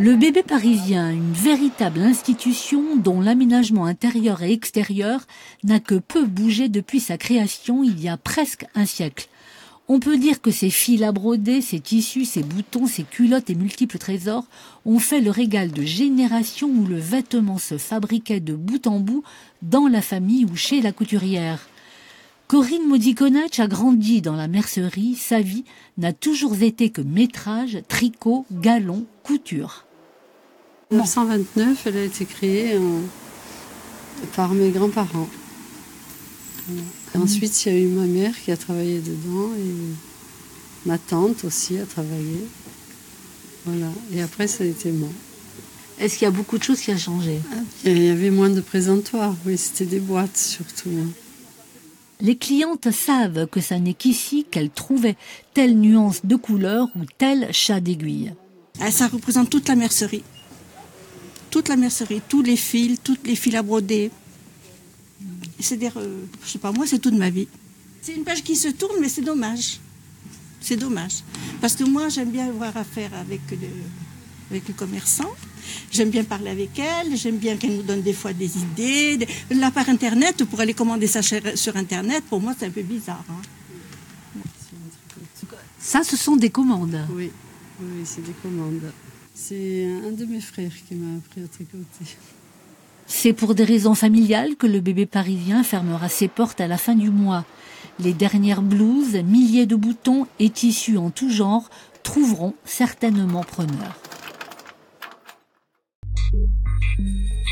Le bébé parisien, une véritable institution dont l'aménagement intérieur et extérieur n'a que peu bougé depuis sa création il y a presque un siècle. On peut dire que ces fils à broder, ces tissus, ces boutons, ces culottes et multiples trésors ont fait le régal de générations où le vêtement se fabriquait de bout en bout dans la famille ou chez la couturière. Corinne Modikonach a grandi dans la mercerie, sa vie n'a toujours été que métrage, tricot, galon, couture. En 1929, elle a été créée par mes grands-parents. Ensuite, il y a eu ma mère qui a travaillé dedans et ma tante aussi a travaillé. Voilà. Et après, ça a été moi. Est-ce qu'il y a beaucoup de choses qui ont changé? Ah, Il y avait moins de présentoirs, oui, c'était des boîtes surtout. Hein. Les clientes savent que ça n'est qu'ici qu'elles trouvaient telle nuance de couleur ou tel chat d'aiguille. Ah, ça représente toute la mercerie toute la mercerie, tous les fils, toutes les fils à broder. C'est-à-dire, euh, je sais pas, moi, c'est toute ma vie. C'est une page qui se tourne, mais c'est dommage. C'est dommage. Parce que moi, j'aime bien avoir affaire avec le, avec le commerçant. J'aime bien parler avec elle. J'aime bien qu'elle nous donne des fois des idées. Là, par Internet, pour aller commander ça sur Internet, pour moi, c'est un peu bizarre. Hein. Ça, ce sont des commandes. Oui, oui c'est des commandes. C'est un de mes frères qui m'a appris à tricoter. C'est pour des raisons familiales que le bébé parisien fermera ses portes à la fin du mois. Les dernières blouses, milliers de boutons et tissus en tout genre trouveront certainement preneur. Thank you.